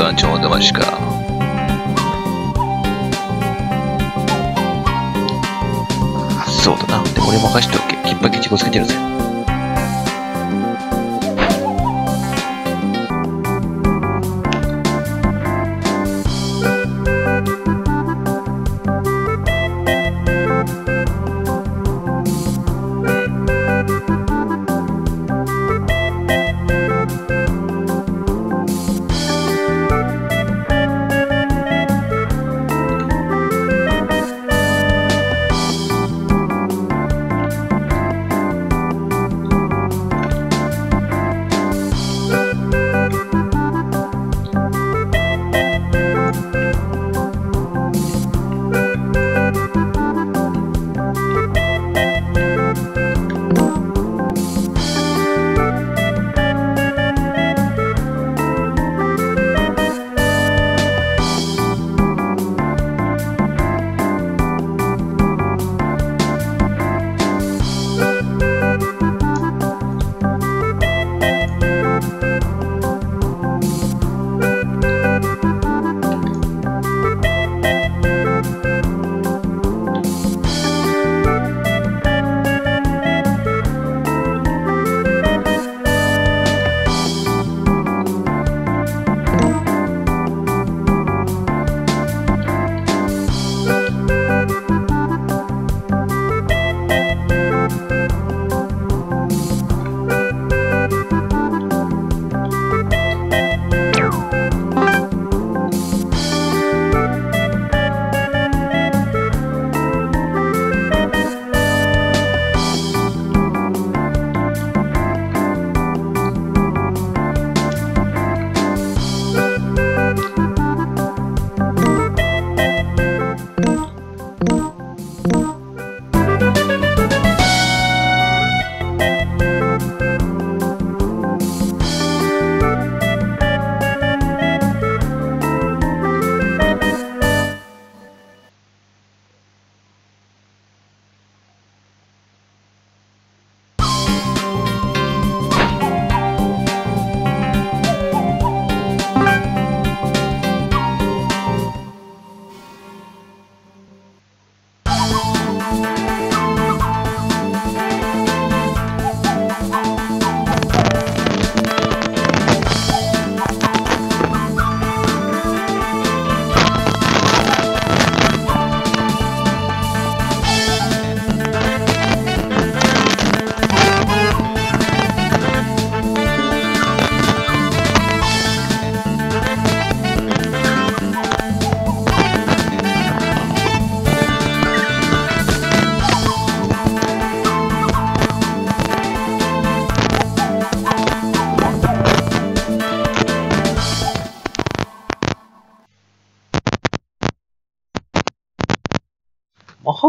団長出ましか。そうだな。で、俺任しておけ。きっぱりケチコつけてるぜ。Maha